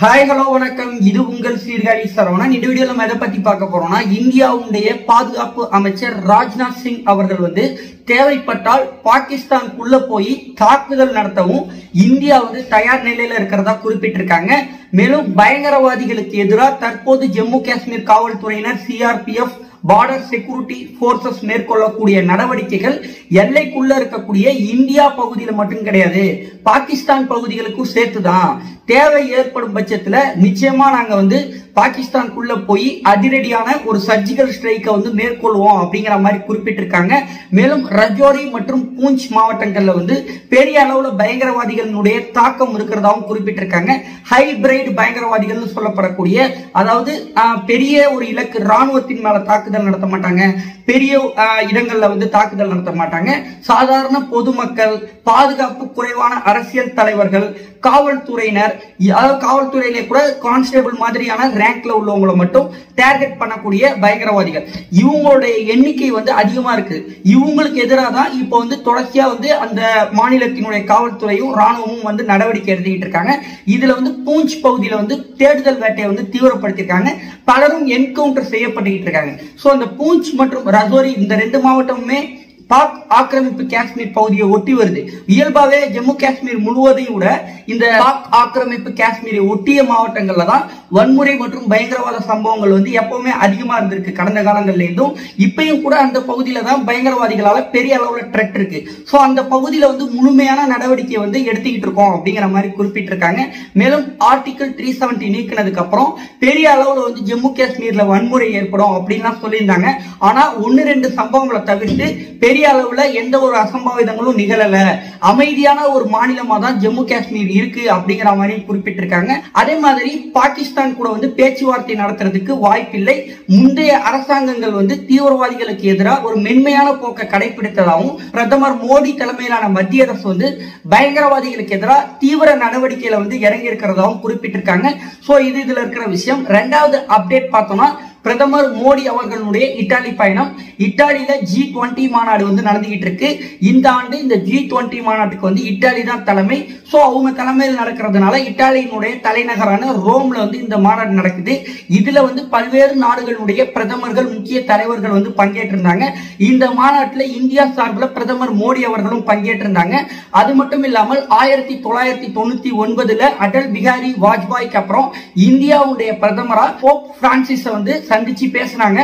Hi hello வணக்கம். இது உங்கள் சீர்காழி சரவணன் இந்த வீடியோல நம்ம எதை பத்தி பார்க்க போறோம்னா இந்தியாவுடைய பாதுகாப்பு அமைச்சர் ராஜ்நாத் சிங் அவர்கள் வந்து தேவைப்பட்டால் பாகிஸ்தானுக்குள்ள போய் தாக்குதல் நடத்தவும் இந்தியா வந்து தயார் நிலையில இருக்கிறதா குறிப்பிட்டிருக்காங்க. மேலும் பயங்கரவாதிகளுக்கு எதிராக தற்போது ஜம்மு காஷ்மீர் காவல்துறையினர் சிஆர்பிஎஃப் பார்டர் செக்யூரிட்டி போர்சஸ் மேற்கொள்ளக்கூடிய நடவடிக்கைகள் எல்லைக்குள்ள இருக்கக்கூடிய இந்தியா பகுதியில மட்டும் கிடையாது. பாகிஸ்தான் பகுதிகளுக்கும் சேர்த்துதான். தேவை ஏற்படும் பட்சத்துல நிச்சயமா நாங்க வந்து பாகிஸ்தானுக்குள்ள போய் அதிரடியான ஒரு சர்ஜிக்கல் ஸ்ட்ரைக்கை வந்து மேற்கொள்வோம் அப்படிங்கிற மாதிரி குறிப்பிட்டிருக்காங்க. மேலும் ரஜோரி மற்றும் பூஞ்ச் மாவட்டங்கள்ல வந்து பெரிய அளவுல பயங்கரவாதிகளினுடைய தாக்கம் இருக்கிறதாவும் குறிப்பிட்டிருக்காங்க. ஹைபிரைட் பயங்கரவாதிகள் சொல்லப்படக்கூடிய அதாவது ஆஹ், பெரிய ஒரு இலக்கு ராணுவத்தின் மேல தாக்குதல் நடத்த மாட்டாங்க. பெரிய இடங்கள்ல வந்து தாக்குதல் நடத்த மாட்டாங்க. சாதாரண பொதுமக்கள் பாதுகாப்பு குறைவான அரசியல் தலைவர்கள் காவல்துறையினர் காவல்துறையிலே கூட கான்ஸ்டேபிள் மாதிரியான ரேங்க்ல உள்ளவங்களை மட்டும் டார்கெட் பண்ணக்கூடிய பயங்கரவாதிகள். இவங்களுடைய எண்ணிக்கை வந்து அதிகமா இருக்கு. இவங்களுக்கு எதிராக தான் இப்போ வந்து தொடர்ச்சியா வந்து அந்த மாநிலத்தினுடைய காவல்துறையும் ராணுவமும் வந்து நடவடிக்கை எடுத்துக்கிட்டு இருக்காங்க. இதுல வந்து பூஞ்ச் பகுதியில வந்து தேடுதல் வேட்டையை வந்து தீவிரப்படுத்தியிருக்காங்க. பலரும் என்கவுண்டர் செய்யப்பட்டுக்கிட்டு இருக்காங்க. சோ அந்த பூஞ்ச் மற்றும் ரஜோரி இந்த ரெண்டு மாவட்டமுமே பாக் ஆக்கிரமிப்பு காஷ்மீர் பகுதியை ஒட்டி வருது. இயல்பாவே ஜம்மு காஷ்மீர் முழுவதையும் விட இந்த பாக் ஆக்கிரமிப்பு காஷ்மீரை ஒட்டிய மாவட்டங்கள்ல தான் வன்முறை மற்றும் பயங்கரவாத சம்பவங்கள் வந்து எப்பவுமே அதிகமா இருந்திருக்கு கடந்த காலங்கள்ல இருந்தும். இப்பயும் கூட அந்த பகுதியில தான் பயங்கரவாதிகளால பெரிய அளவுல ட்ரெட் இருக்கு. சோ அந்த பகுதியில வந்து முழுமையான நடவடிக்கை வந்து எடுத்துக்கிட்டு இருக்கோம் அப்படிங்கிற மாதிரி குறிப்பிட்டிருக்காங்க. மேலும் ஆர்டிகல் த்ரீ செவன்டி நீக்கினதுக்கு அப்புறம் பெரிய அளவுல வந்து ஜம்மு காஷ்மீர்ல வன்முறை ஏற்படும் அப்படின்லாம் சொல்லியிருந்தாங்க. ஆனா ஒன்னு ரெண்டு சம்பவங்களை தவிர்த்து பெரிய அளவுல எந்த ஒரு அசம்பாவிதங்களும் நிகழல. அமைதியான ஒரு மாநிலமா தான் ஜம்மு காஷ்மீர் இருக்கு அப்படிங்கிற மாதிரி குறிப்பிட்டிருக்காங்க. அதே மாதிரி பாகிஸ்தான் கூட வந்து பேச்சுவார்த்தை நடத்துறதுக்கு வாய்ப்பில்லை. முந்தைய அரசாங்கங்கள் வந்து தீவிரவாதிகளுக்கு எதிராக ஒரு மென்மையான போக்கை கடைபிடித்ததாகவும் பிரதமர் மோடி தலைமையிலான மத்திய அரசு வந்து பயங்கரவாதிகளுக்கு எதிராக தீவிர நடவடிக்கையில வந்து இறங்கி இருக்கிறதாகவும் குறிப்பிட்டிருக்காங்க. சோ இது இதுல இருக்கிற விஷயம். ரெண்டாவது அப்டேட் பார்த்தோம்னா பிரதமர் மோடி அவர்களுடைய இத்தாலி பயணம். இத்தாலியில ஜி டுவெண்ட்டி மாநாடு வந்து நடந்துகிட்டு இருக்கு. இந்த ஆண்டு இந்த ஜி டுவெண்ட்டி மாநாட்டுக்கு வந்து இத்தாலி தான் தலைமை. சோ அவங்க தலைமையில் நடக்கிறதுனால இத்தாலியினுடைய தலைநகரான ரோம்ல வந்து இந்த மாநாடு நடக்குது. இதுல வந்து பல்வேறு நாடுகளுடைய பிரதமர்கள் முக்கிய தலைவர்கள் வந்து பங்கேற்றிருந்தாங்க. இந்த மாநாட்டில் இந்தியா சார்பில் பிரதமர் மோடி அவர்களும் பங்கேற்றிருந்தாங்க. அது மட்டும் இல்லாமல் ஆயிரத்தி தொள்ளாயிரத்தி தொண்ணூத்தி ஒன்பதுல அடல் பிகாரி வாஜ்பாய்க்கு அப்புறம் இந்தியாவுடைய பிரதமரா போப் பிரான்சிஸ் வந்து சந்திச்சு பேசினாங்க.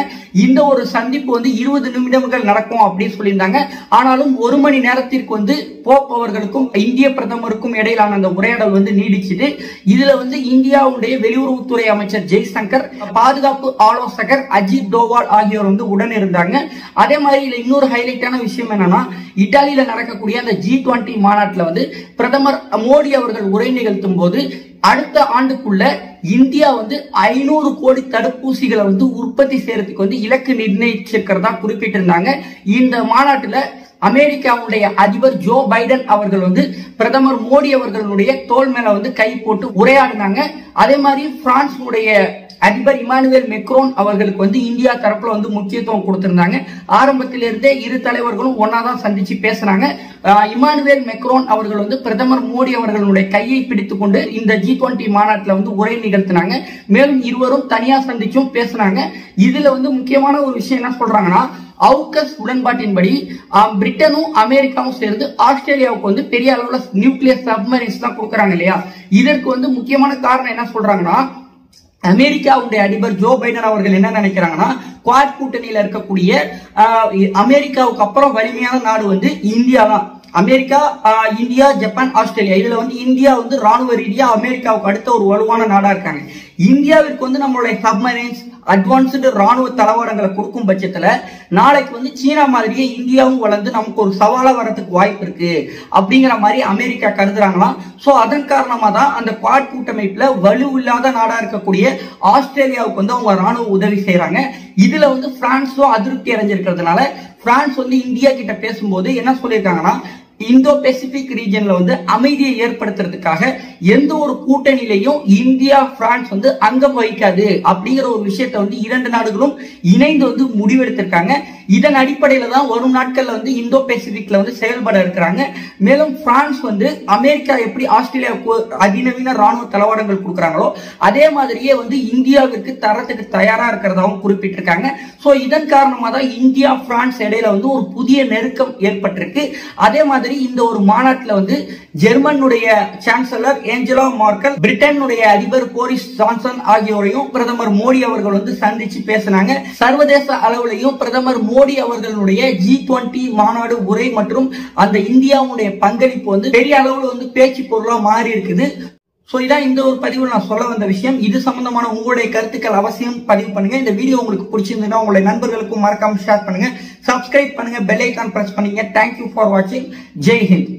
இந்த ஒரு சந்திப்பு வந்து இருபது நிமிடங்கள் நடக்கும் அப்படின்னு சொல்லியிருந்தாங்க. ஆனாலும் ஒரு மணி நேரத்திற்கு வந்து போப் அவர்களுக்கும் இந்திய பிரதமருக்கும் இடையிலான அந்த உரையாடல் வந்து நீடிச்சுது. இதுல வந்து இந்தியாவுடைய வெளியுறவுத்துறை அமைச்சர் ஜெய்சங்கர் பாதுகாப்பு ஆலோசகர் அஜித் டோவால் ஆகியோர் வந்து உடன் இருந்தாங்க அதே மாதிரி இதுல இன்னொரு ஹைலைட்டான விஷயம் என்னன்னா இட்டாலியில நடக்கக்கூடிய அந்த ஜி டுவெண்ட்டி மாநாட்டில் வந்து பிரதமர் மோடி அவர்கள் உரை நிகழ்த்தும் போது அடுத்த ஆண்டுக்குள்ள இந்தியா வந்து ஐநூறு கோடி தடுப்பூசிகளை வந்து உற்பத்தி செய்யறதுக்கு வந்து இலக்கு நிர்ணயிச்சிருக்கிறதா குறிப்பிட்டிருந்தாங்க. இந்த மாநாட்டுல அமெரிக்காவுடைய அதிபர் ஜோ பைடன் அவர்கள் வந்து பிரதமர் மோடி அவர்களுடைய தோல் மேல வந்து கை போட்டு உரையாடினாங்க. அதே மாதிரி பிரான்ஸ் அதிபர் இமானுவேல் மெக்ரோன் அவர்களுக்கு வந்து இந்தியா தரப்புல வந்து முக்கியத்துவம் கொடுத்திருந்தாங்க. ஆரம்பத்திலிருந்தே இரு தலைவர்களும் ஒன்னாதான் சந்திச்சு பேசுனாங்க. இமானுவேல் மெக்ரோன் அவர்கள் வந்து பிரதமர் மோடி அவர்களுடைய கையை பிடித்துக் கொண்டு இந்த ஜி டுவெண்டி மாநாட்டில் வந்து உரை நிகழ்த்தினாங்க. மேலும் இருவரும் தனியா சந்திச்சும் பேசுனாங்க. இதுல வந்து முக்கியமான ஒரு விஷயம் என்ன சொல்றாங்கன்னா அவுகஸ் உடன்பாட்டின்படி பிரிட்டனும் அமெரிக்காவும் சேர்ந்து ஆஸ்திரேலியாவுக்கு வந்து பெரிய அளவுல நியூக்ளியர் சப்மரின்ஸ் தான் கொடுக்குறாங்க இல்லையா? இதற்கு வந்து முக்கியமான காரணம் என்ன சொல்றாங்கன்னா அமெரிக்காவுடைய அதிபர் ஜோ பைடன் அவர்கள் என்ன நினைக்கிறாங்கன்னா குவாட் கூட்டணியில இருக்கக்கூடிய அமெரிக்காவுக்கு அப்புறம் வலிமையான நாடு வந்து இந்தியா தான். America India Japan Australia. இதுல வந்து இந்தியா வந்து ராணுவ ரீதியா அமெரிக்காவுக்கு அடுத்த ஒரு வலுவான நாடா இருக்காங்க. இந்தியாவிற்கு வந்து நம்மளுடைய சப்மரைன்ஸ் அட்வான்ஸ்டு ராணுவ தளவாடங்களை கொடுக்கும் பட்சத்துல நாளைக்கு வந்து சீனா மாதிரியே இந்தியாவும் வளர்ந்து நமக்கு ஒரு சவாலா வரதுக்கு வாய்ப்பு இருக்கு அப்படிங்கிற மாதிரி அமெரிக்கா கருதுறாங்களாம். சோ அதன் காரணமா தான் அந்த குவாட் கூட்டமைப்புல வலுவில்லாத நாடா இருக்கக்கூடிய ஆஸ்திரேலியாவுக்கு வந்து அவங்க ராணுவ உதவி செய்யறாங்க இதுல வந்து பிரான்ஸும் அதிருப்தி அடைஞ்சிருக்கிறதுனால பிரான்ஸ் வந்து இந்தியா கிட்ட பேசும்போது என்ன சொல்லியிருக்காங்கன்னா இந்தோ பெசிபிக் ரீஜன்ல வந்து அமைதியை ஏற்படுத்துறதுக்காக எந்த ஒரு கூட்டணியிலையும் இந்தியா பிரான்ஸ் வந்து அங்கம் வகிக்காது. அப்படிங்கிற ஒரு விஷயத்தை வந்து இரண்டு நாடுகளும் இணைந்து வந்து முடிவெடுத்திருக்காங்க. இதன் அடிப்படையில தான் வரும் நாட்கள்ல வந்து இந்தோ பெசிபிக்ல வந்து செயல்பட இருக்கிறாங்க. மேலும் பிரான்ஸ் வந்து அமெரிக்கா எப்படி ஆஸ்திரேலியாவுக்கு அதிநவீன ராணுவ தளவாடங்கள் கொடுக்குறாங்களோ அதே மாதிரியே வந்து இந்தியாவிற்கு தரத்துக்கு தயாரா இருக்கிறதாவும் குறிப்பிட்டிருக்காங்க. சோ இதன் காரணமாக தான் இந்தியா பிரான்ஸ் இடையில வந்து ஒரு புதிய நெருக்கம் ஏற்பட்டிருக்கு. அதே மாதிரி இந்த ஒரு மாநாட்டில் வந்து ஜெர்மனுடைய சான்சலர் ஏஞ்சலா மார்க்கல் பிரிட்டனுடைய அதிபர் போரிஸ் ஜான்சன் ஆகியோரையும் பிரதமர் மோடி அவர்கள் வந்து சந்திச்சு பேசினாங்க. சர்வதேச அளவிலையும் பிரதமர் மோடி அவர்களுடைய ஜி டுவெண்டி மாநாடு உரை மற்றும் அந்த இந்தியாவுடைய பங்களிப்பு வந்து பெரிய அளவில் வந்து பேச்சு பொருளா மாறி இருக்குது. ஸோ இதான் இந்த ஒரு பதிவில் நான் சொல்ல வந்த விஷயம். இது சம்பந்தமான உங்களுடைய கருத்துக்கள் அவசியம் பதிவு பண்ணுங்க. இந்த வீடியோ உங்களுக்கு பிடிச்சிருந்ததுன்னா உங்களுடைய நண்பர்களுக்கும் மறக்காம ஷேர் பண்ணுங்க. சப்ஸ்கிரைப் பண்ணுங்க. பெல் ஐக்கான் பிரஸ் பண்ணுங்க. தேங்க்யூ ஃபார் வாட்சிங் ஜெய் ஹிந்த்